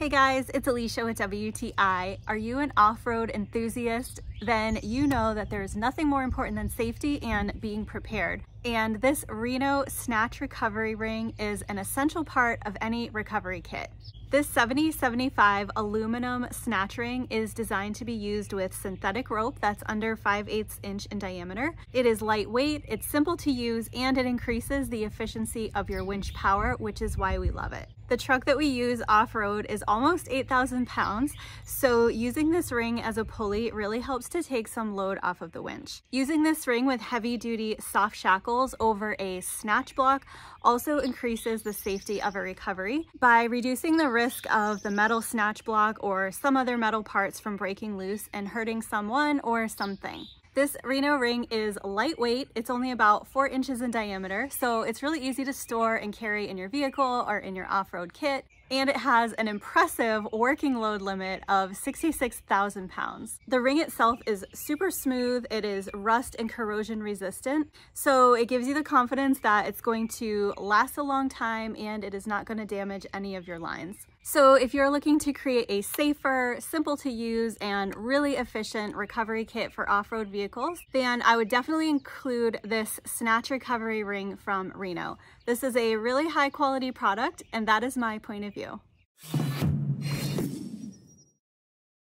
Hey guys, it's Alicia with WTI. Are you an off-road enthusiast? Then you know that there's nothing more important than safety and being prepared. And this Reno Snatch Recovery Ring is an essential part of any recovery kit. This 7075 aluminum snatch ring is designed to be used with synthetic rope that's under 5 8 inch in diameter. It is lightweight, it's simple to use, and it increases the efficiency of your winch power, which is why we love it. The truck that we use off-road is almost 8,000 pounds, so using this ring as a pulley really helps to take some load off of the winch. Using this ring with heavy-duty soft shackles over a snatch block also increases the safety of a recovery by reducing the risk of the metal snatch block or some other metal parts from breaking loose and hurting someone or something. This Reno ring is lightweight. It's only about four inches in diameter, so it's really easy to store and carry in your vehicle or in your off-road kit. And it has an impressive working load limit of 66,000 pounds. The ring itself is super smooth. It is rust and corrosion resistant. So it gives you the confidence that it's going to last a long time and it is not gonna damage any of your lines. So if you're looking to create a safer, simple to use, and really efficient recovery kit for off-road vehicles, then I would definitely include this Snatch Recovery Ring from Reno. This is a really high quality product, and that is my point of view.